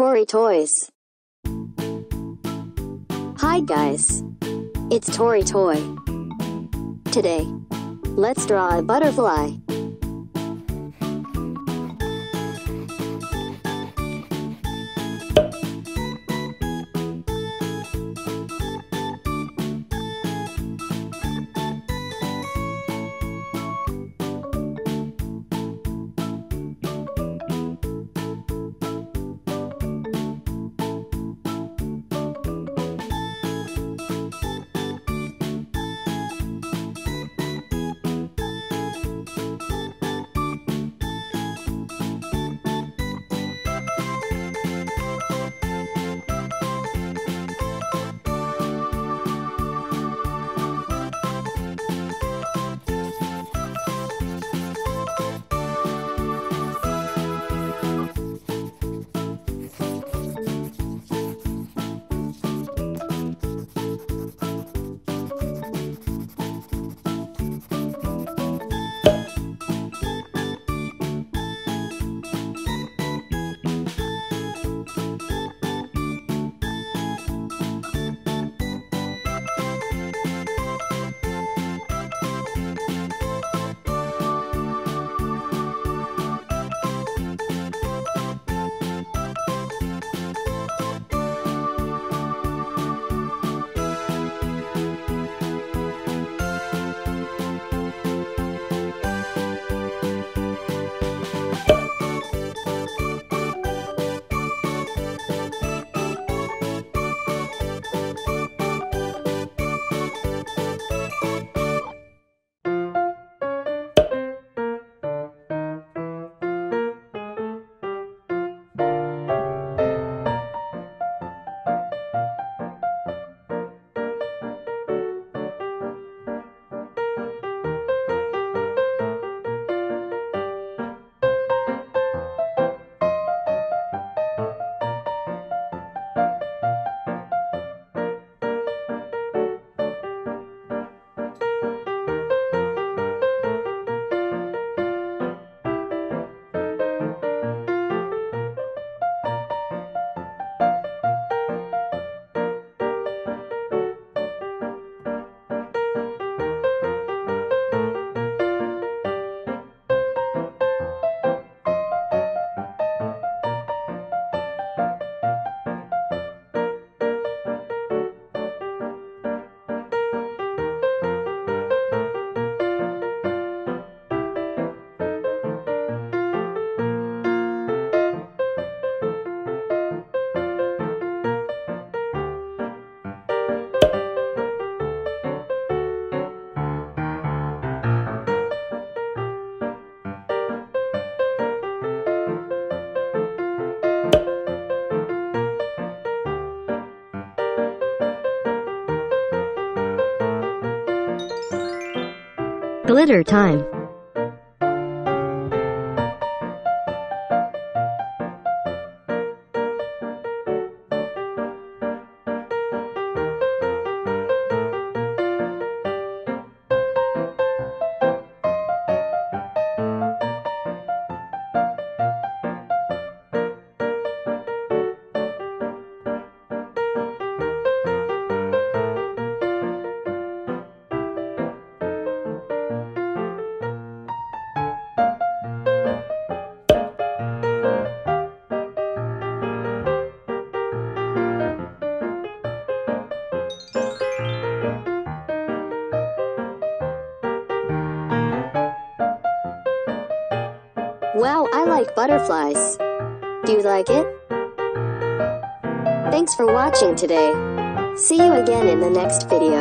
Tori Toys. Hi guys. It's Tori Toy. Today, let's draw a butterfly. Glitter time. Wow, I like butterflies. Do you like it? Thanks for watching today. See you again in the next video.